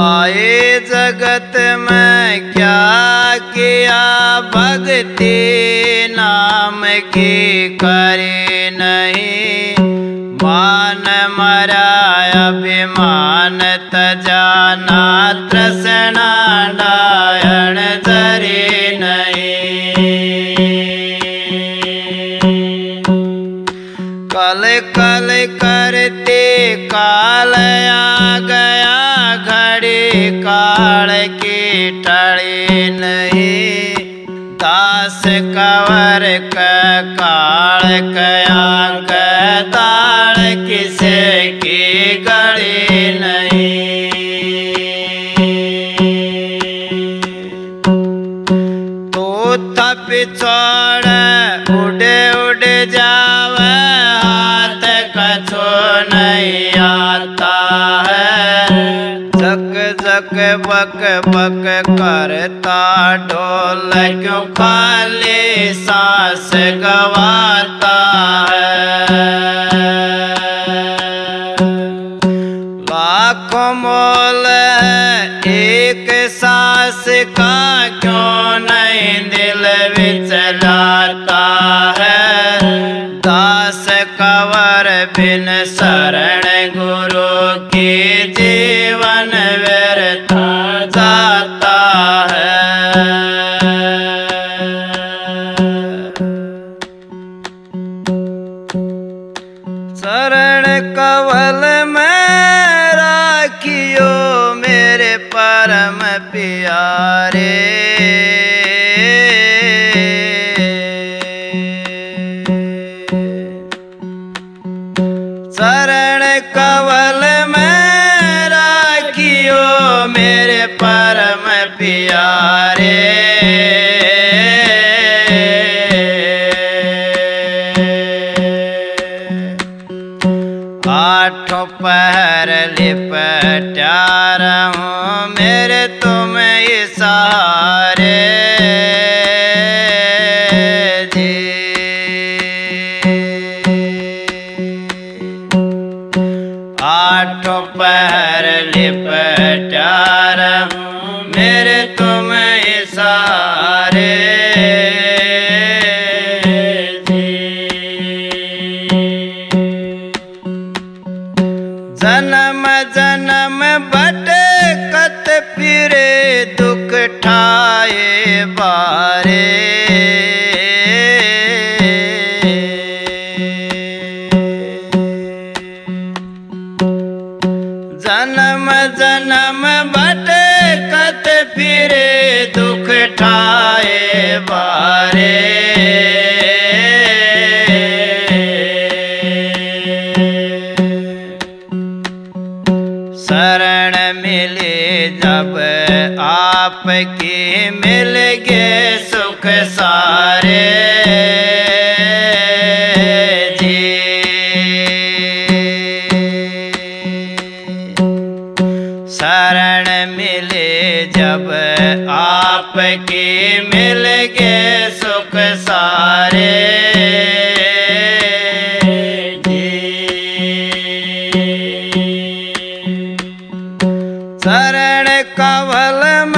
आए जगत में क्या किया भक्ति नाम की करे नहीं। मान मरा अभिमान तजाना त्रसना डायण जरे नहीं। कल कल करते काल आ गया घड़ी काल की टड़ी नहीं। दास कवर काल कया ताड़ जक बक बक करता ढोल क्यों खाली सांस गवाता है? लाखों मोल एक सांस का क्यों नहीं दिल विचलाता है? दास कवर बिन शरण कवल में राखियो मेरे परम प्यारे। शरण कवल में राखियो मेरे परम प्यारे। जन्म भटकत फिरे दुख ठाए बारे। जन्म जन्म आपके मिल गए सुख सारे। आपके मिल गए सुख सारे। शरण कवल में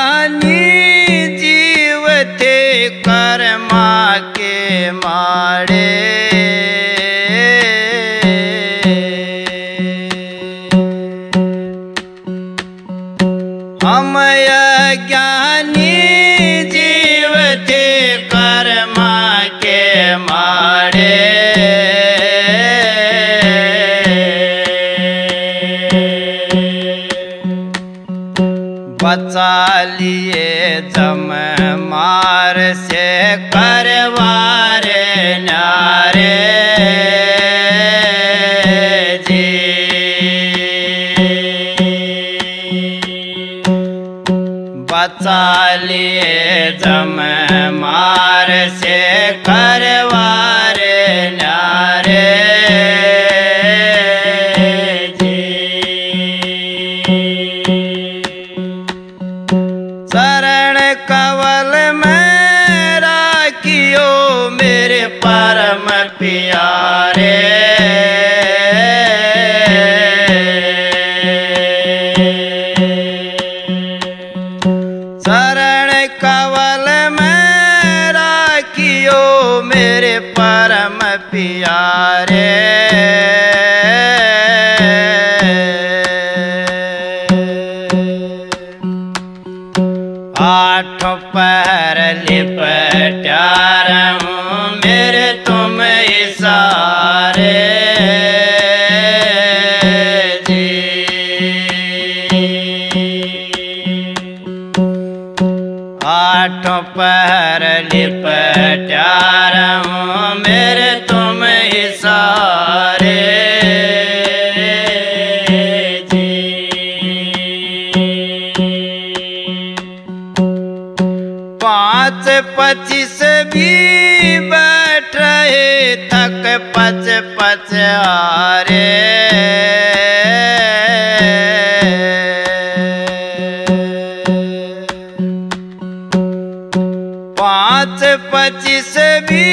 ज्ञानी जीव थे कर्मा के मारे। हम ज्ञानी जीव थे कर्मा के मारे। से करवारे नारे जी। बचा जम मार से करवारे नारे शरण कवल में परम प्यारे आठ पैर लिपटार मेरे तुम इशारे पाँच पच्चीस भी बैठ रहे तक पच पच आरे पाँच पच्चीस भी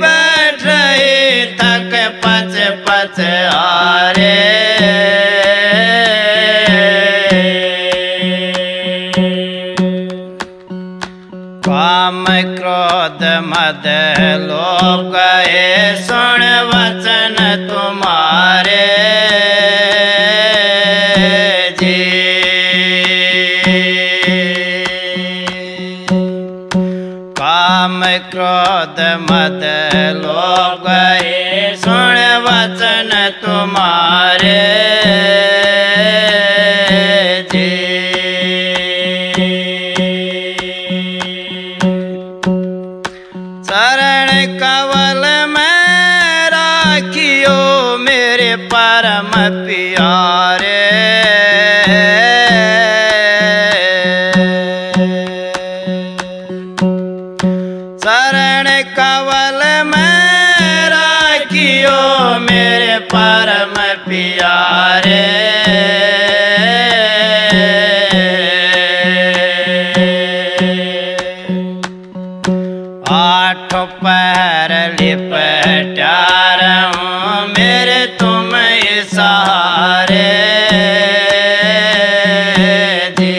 बैठ रहे तक पच पच आरे काम क्रोध मद लोभ गए सुन। क्रोध मद लोभ गए। सुन वचन तुम्हारे शरण कवल में राखियो मेरे परम प्यारे मेरे परम प्यारे। आठ पैर लिपटार हूँ मेरे तुम जी।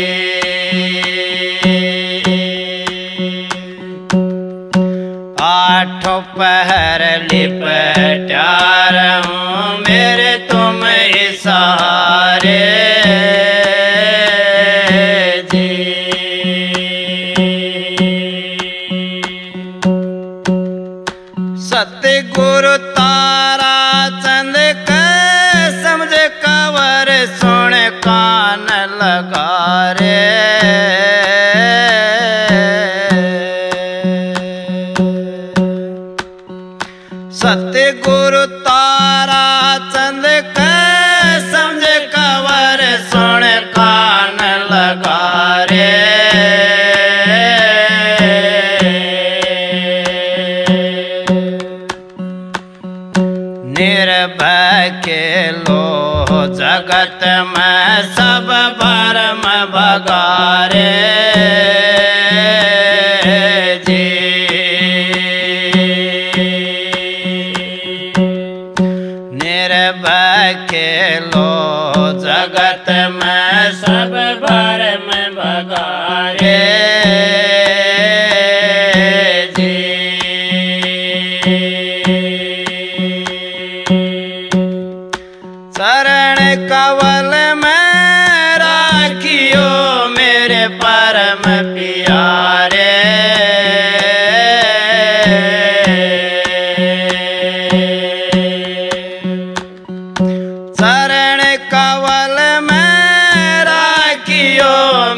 आठ पैर लिपटार कवल में राखियो मेरे परम प्यारे। शरण कवल में राखियो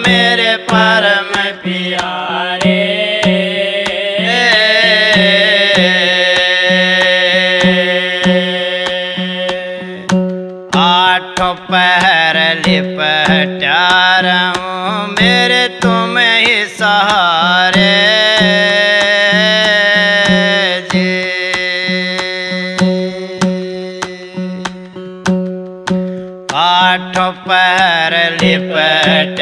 मेरे परम प्यारे। आठ पहर लिपटार हूँ